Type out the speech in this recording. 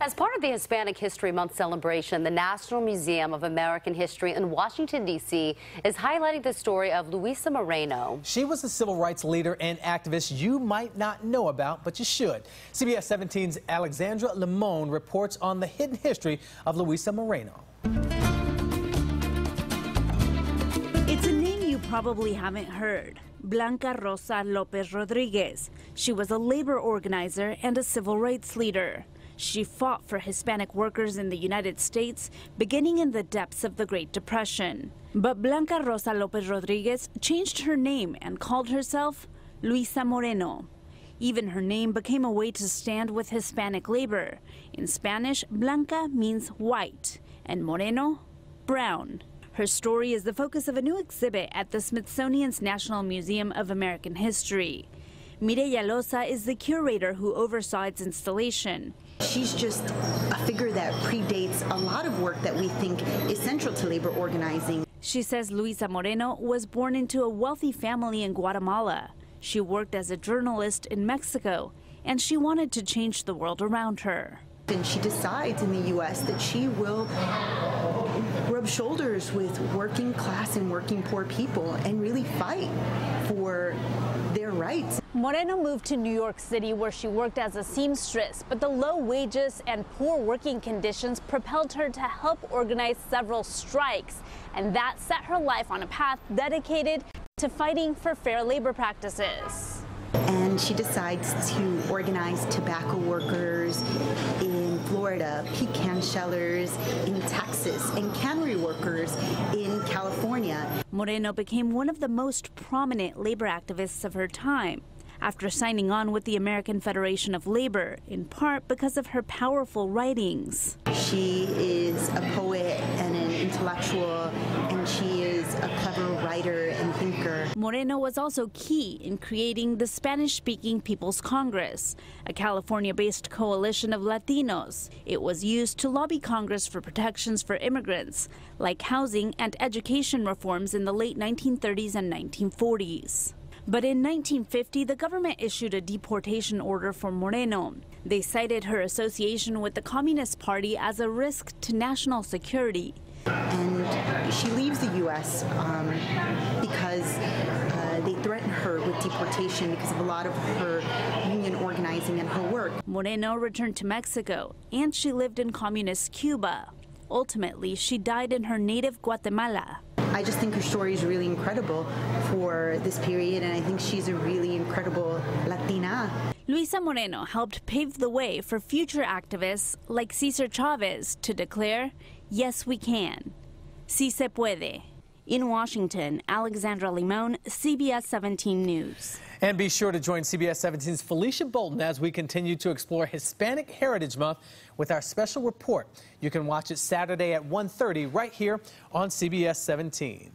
As part of the Hispanic History Month celebration, the National Museum of American History in Washington, D.C. is highlighting the story of Luisa Moreno. She was a civil rights leader and activist you might not know about, but you should. CBS 17's Alexandra Limon reports on the hidden history of Luisa Moreno. It's a name you probably haven't heard. Blanca Rosa Lopez Rodriguez. She was a labor organizer and a civil rights leader. She fought for Hispanic workers in the United States beginning in the depths of the Great Depression. But Blanca Rosa Lopez Rodriguez changed her name and called herself Luisa Moreno. Even her name became a way to stand with Hispanic labor. In Spanish, Blanca means white and Moreno, brown. Her story is the focus of a new exhibit at the Smithsonian's National Museum of American History. Mireya Loza is the curator who oversaw its installation. She's just a figure that predates a lot of work that we think is central to labor organizing. She says Luisa Moreno was born into a wealthy family in Guatemala. She worked as a journalist in Mexico, and she wanted to change the world around her. And she decides in the U.S. that she will rub shoulders with working class and working poor people and really fight for their rights. Moreno moved to New York City where she worked as a seamstress, but the low wages and poor working conditions propelled her to help organize several strikes. And that set her life on a path dedicated to fighting for fair labor practices. And she decides to organize tobacco workers in Florida, pecan shellers in Texas, and cannery workers in California. Moreno became one of the most prominent labor activists of her time after signing on with the American Federation of Labor, in part because of her powerful writings. She is a poet and an intellectual, and she is a writer and thinker. Moreno was also key in creating the Spanish speaking People's Congress, a California based coalition of Latinos. It was used to lobby Congress for protections for immigrants, like housing and education reforms in the late 1930s and 1940s. But in 1950, the government issued a deportation order for Moreno. They cited her association with the Communist Party as a risk to national security. And she leaves the U.S. Um, because uh, they threaten her with deportation because of a lot of her union organizing and her work. Moreno returned to Mexico, and she lived in communist Cuba. Ultimately, she died in her native Guatemala. I just think her story is really incredible for this period, and I think she's a really incredible Latina. Luisa Moreno helped pave the way for future activists like Cesar Chavez to declare, yes, we can. Si se puede. In Washington, Alexandra Limon, CBS 17 News. And be sure to join CBS 17's Felicia Bolton as we continue to explore Hispanic Heritage Month with our special report. You can watch it Saturday at 1.30 right here on CBS 17.